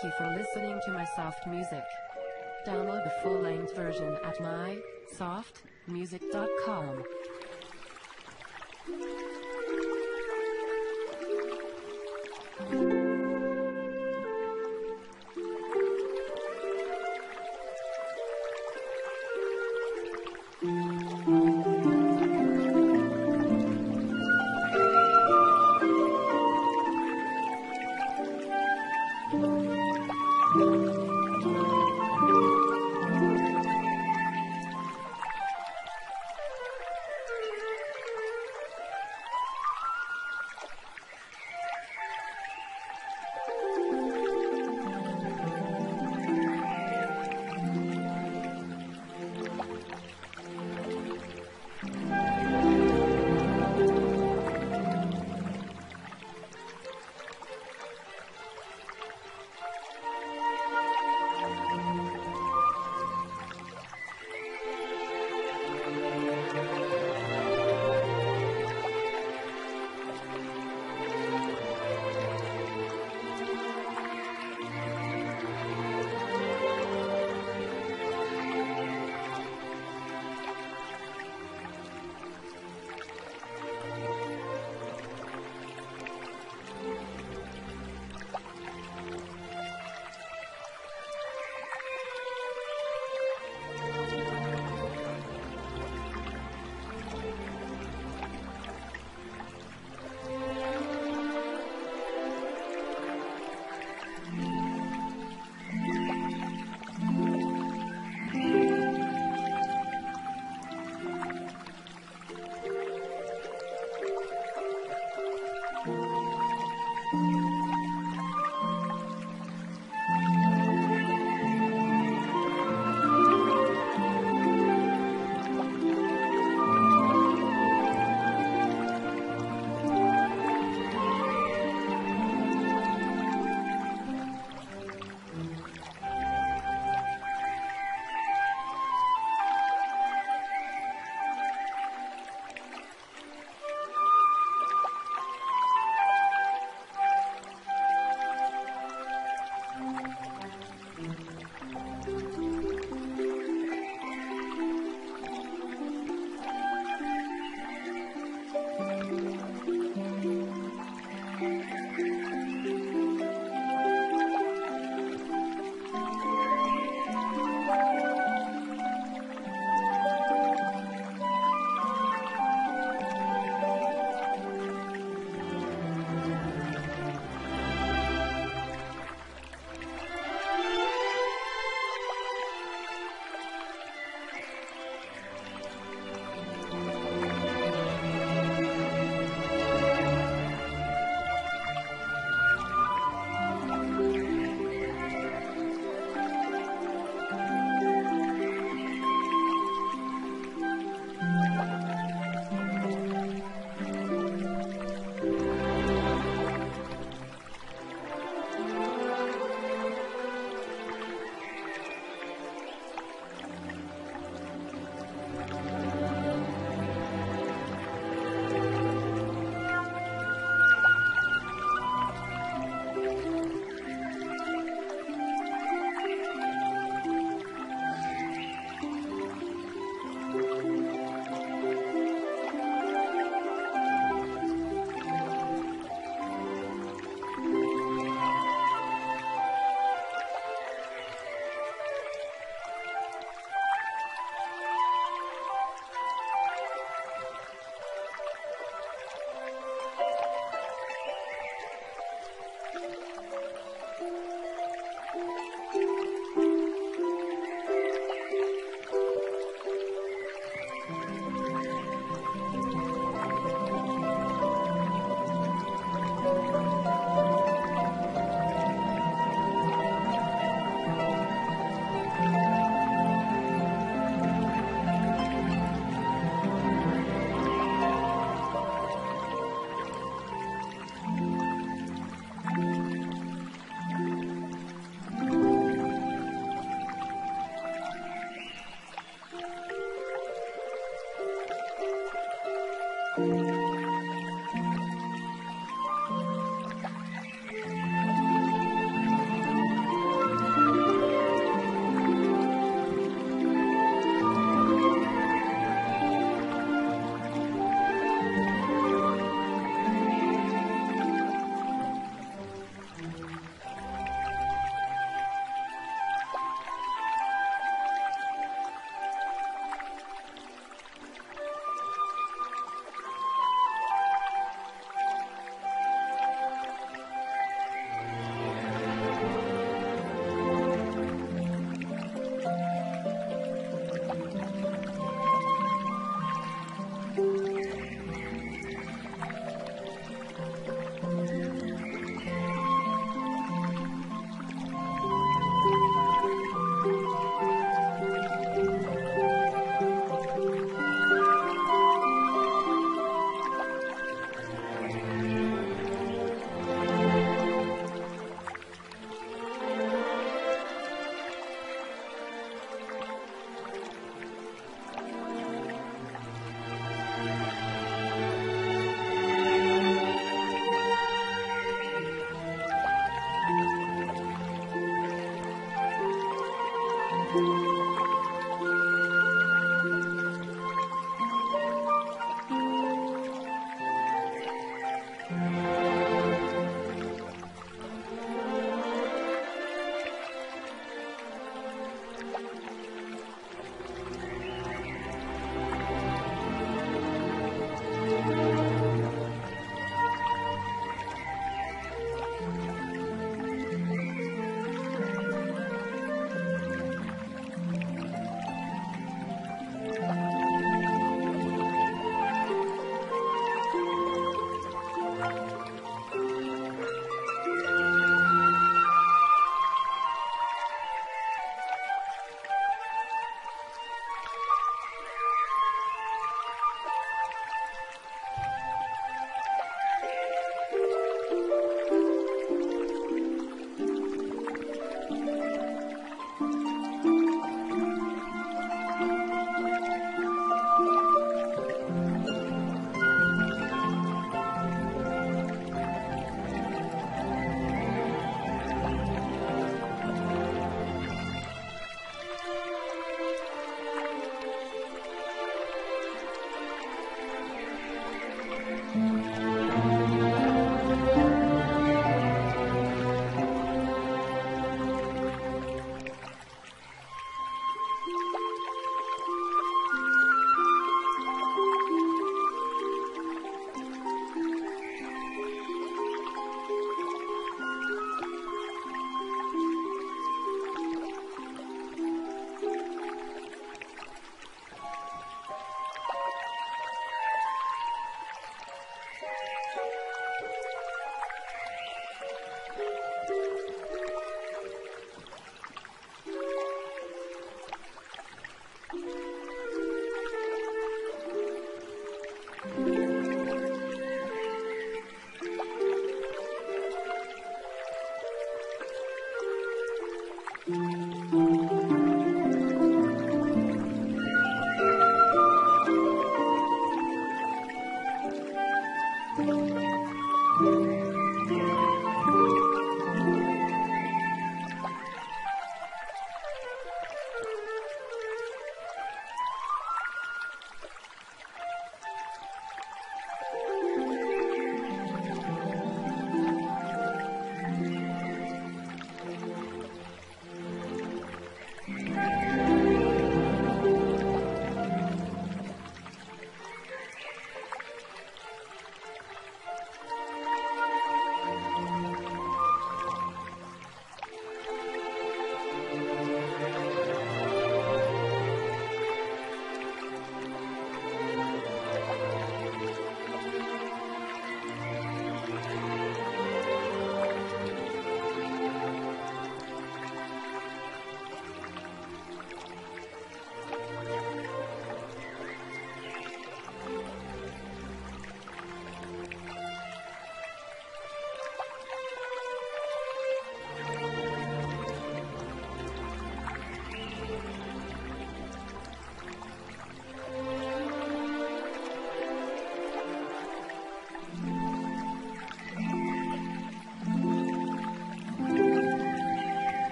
Thank you for listening to my soft music. Download the full-length version at mysoftmusic.com.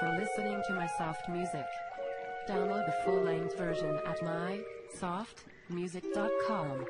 For listening to my soft music. Download the full-length version at mysoftmusic.com.